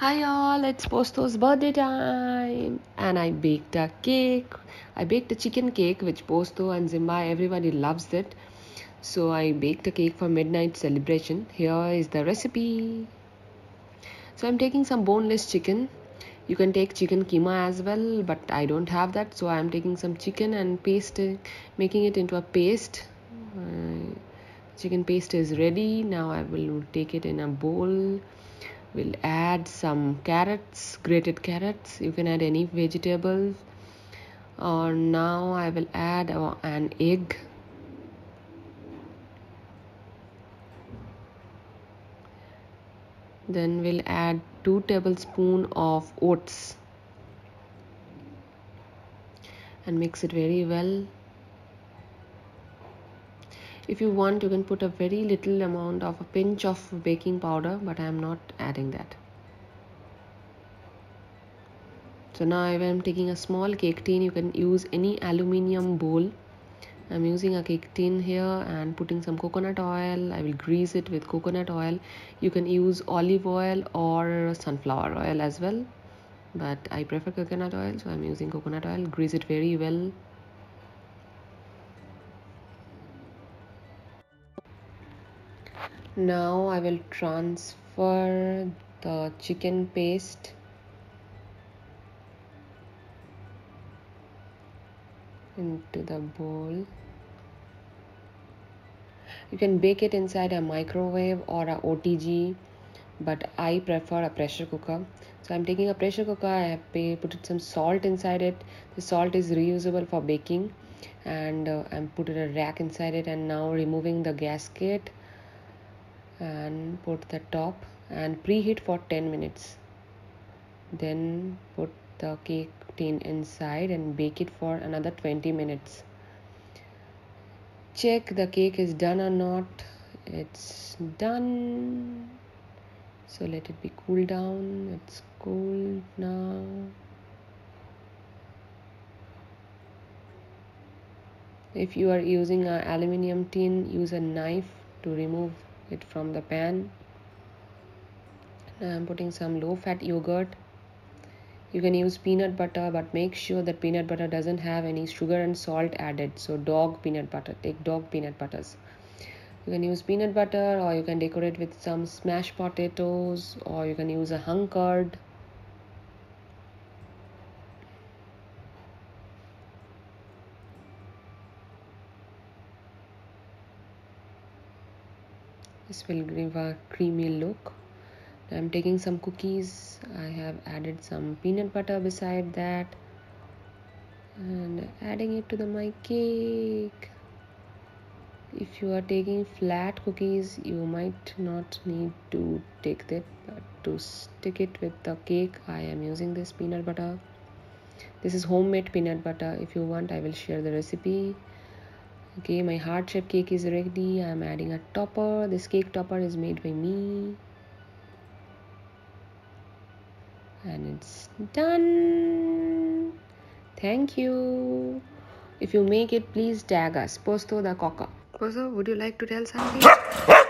Hi all, it's Posto's birthday time and I baked a cake. I baked a chicken cake which Posto and Zimba everybody loves it. So I baked a cake for midnight celebration. Here is the recipe. So I'm taking some boneless chicken. You can take chicken keema as well, but I don't have that. So I'm taking some chicken and paste making it into a paste. Uh, chicken paste is ready. Now I will take it in a bowl we'll add some carrots grated carrots. You can add any vegetables. Or now I will add an egg. Then we'll add 2 tablespoon of oats. And mix it very well if you want you can put a very little amount of a pinch of baking powder but I am not adding that. So now I am taking a small cake tin you can use any aluminium bowl. I'm using a cake tin here and putting some coconut oil. I will grease it with coconut oil. You can use olive oil or sunflower oil as well but I prefer coconut oil so I'm using coconut oil. Grease it very well now I will transfer the chicken paste. Into the bowl. You can bake it inside a microwave or a OTG but I prefer a pressure cooker. So I'm taking a pressure cooker I have put some salt inside it. The salt is reusable for baking and uh, I'm putting a rack inside it and now removing the gasket and put the top and preheat for 10 minutes. Then put the cake tin inside and bake it for another 20 minutes. Check the cake is done or not. It's done. So let it be cool down. It's cool now. If you are using an aluminium tin use a knife to remove it from the pan. Now I'm putting some low fat yogurt. You can use peanut butter but make sure that peanut butter doesn't have any sugar and salt added. So dog peanut butter. Take dog peanut butters. You can use peanut butter or you can decorate with some smashed potatoes or you can use a hung curd this will give a creamy look. I'm taking some cookies. I have added some peanut butter beside that and adding it to the my cake. If you are taking flat cookies you might not need to take that but to stick it with the cake I am using this peanut butter. This is homemade peanut butter. If you want I will share the recipe okay my heart shaped cake is ready. I'm adding a topper. This cake topper is made by me. And it's done. Thank you. If you make it please tag us. Posto the cocker posto would you like to tell something